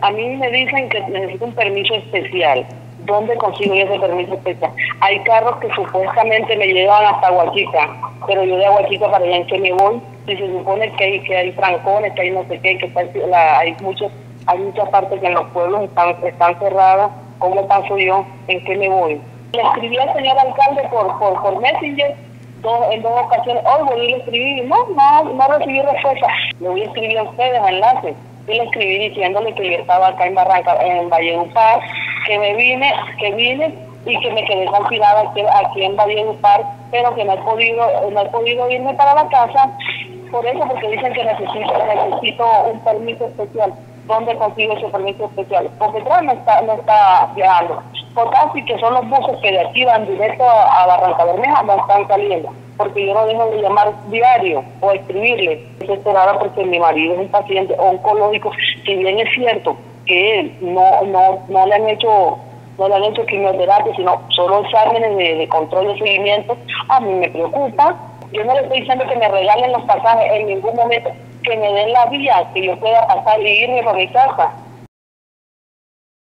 A mí me dicen que necesito un permiso especial. ¿Dónde consigo ese permiso especial? Hay carros que supuestamente me llevan hasta Huachica, pero yo de Huachica para allá en qué me voy. Si se supone que hay, que hay francones, que hay no sé qué, que hay muchos, hay muchas partes que en los pueblos están, están cerradas, ¿cómo paso yo? ¿En qué me voy? Le escribí al señor alcalde por, por, por Messenger en dos ocasiones. Hoy voy a escribir, no, no, no recibí respuesta. Le voy a escribir a ustedes enlace. Y le escribí diciéndole que yo estaba acá en Barranca, en Valledupar, que me vine, que vine y que me quedé confinada aquí, aquí en Valledupar, pero que no he podido, no he podido irme para la casa por eso, porque dicen que necesito, necesito un permiso especial. ¿Dónde consigo ese permiso especial? Porque tras no está, no está viajando. Por casi que son los buses que de aquí van directo a, Barranca Bermeja, no están saliendo. Porque yo no dejo de llamar diario o escribirle. Desesperada porque mi marido es un paciente oncológico. Si bien es cierto que él no, no, no le han hecho no le han hecho quimioterapia, sino solo exámenes de, de control de seguimiento, a mí me preocupa yo no le estoy diciendo que me regalen los pasajes en ningún momento, que me den la vía, que yo pueda pasar y irme por mi casa.